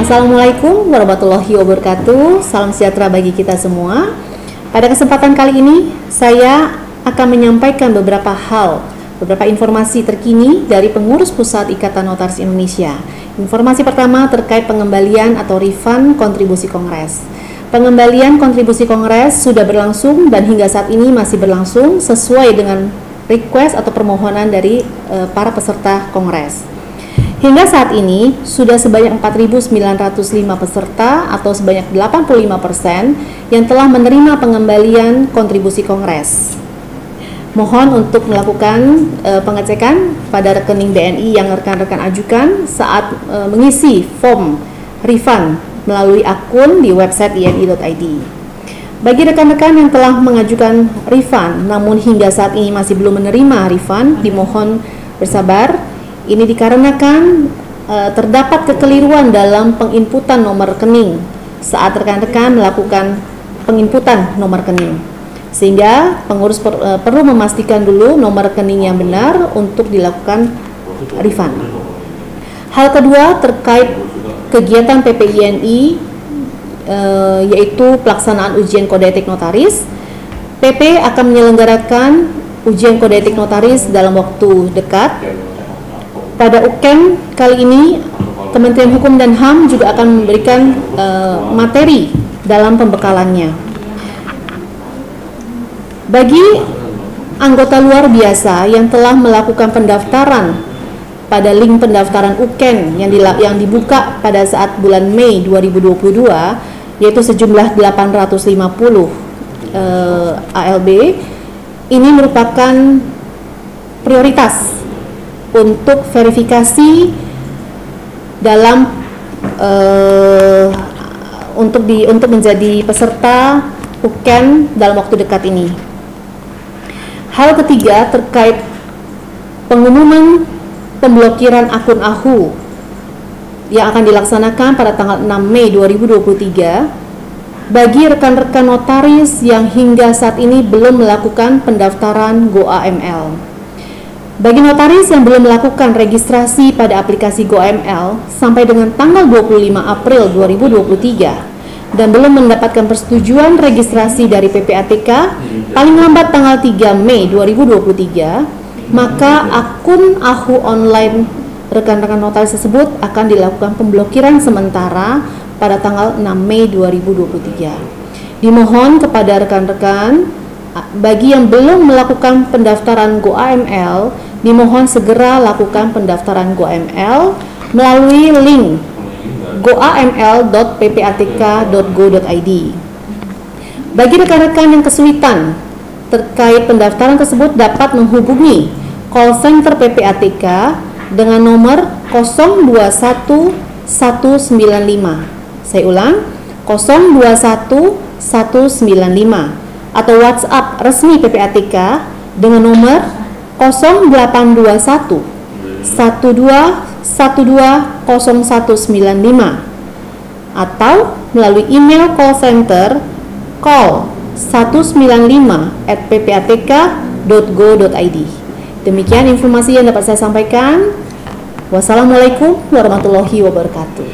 Assalamualaikum warahmatullahi wabarakatuh. Salam sejahtera bagi kita semua. Pada kesempatan kali ini, saya akan menyampaikan beberapa hal, beberapa informasi terkini dari pengurus Pusat Ikatan Notaris Indonesia. Informasi pertama terkait pengembalian atau refund kontribusi kongres. Pengembalian kontribusi kongres sudah berlangsung dan hingga saat ini masih berlangsung sesuai dengan request atau permohonan dari uh, para peserta kongres. Hingga saat ini, sudah sebanyak 4.905 peserta atau sebanyak 85% yang telah menerima pengembalian kontribusi kongres. Mohon untuk melakukan e, pengecekan pada rekening BNI yang rekan-rekan ajukan saat e, mengisi form refund melalui akun di website ini.id. Bagi rekan-rekan yang telah mengajukan refund namun hingga saat ini masih belum menerima refund, dimohon bersabar ini dikarenakan e, terdapat kekeliruan dalam penginputan nomor rekening saat rekan-rekan melakukan penginputan nomor rekening. Sehingga pengurus per, e, perlu memastikan dulu nomor rekening yang benar untuk dilakukan refund. Hal kedua terkait kegiatan PPINI e, yaitu pelaksanaan ujian kode etik notaris. PP akan menyelenggarakan ujian kode etik notaris dalam waktu dekat pada UKEM kali ini Kementerian Hukum dan HAM juga akan memberikan uh, materi dalam pembekalannya. Bagi anggota luar biasa yang telah melakukan pendaftaran pada link pendaftaran UKEN yang, yang dibuka pada saat bulan Mei 2022 yaitu sejumlah 850 uh, ALB ini merupakan prioritas untuk verifikasi dalam uh, untuk di untuk menjadi peserta UKEN dalam waktu dekat ini. Hal ketiga terkait pengumuman pemblokiran akun AHU yang akan dilaksanakan pada tanggal 6 Mei 2023 bagi rekan-rekan notaris yang hingga saat ini belum melakukan pendaftaran GoAML. Bagi notaris yang belum melakukan registrasi pada aplikasi GoML sampai dengan tanggal 25 April 2023 dan belum mendapatkan persetujuan registrasi dari PPATK paling lambat tanggal 3 Mei 2023, maka akun AHU online rekan-rekan notaris tersebut akan dilakukan pemblokiran sementara pada tanggal 6 Mei 2023. Dimohon kepada rekan-rekan bagi yang belum melakukan pendaftaran GoAML dimohon segera lakukan pendaftaran GoAML melalui link goaml.ppatk.go.id. Bagi rekan-rekan yang kesulitan terkait pendaftaran tersebut dapat menghubungi call center PPATK dengan nomor 021195. Saya ulang, 021195 atau WhatsApp resmi PPATK dengan nomor 0821 12120195 atau melalui email call center call 195 at ppatk.go.id Demikian informasi yang dapat saya sampaikan. Wassalamualaikum warahmatullahi wabarakatuh.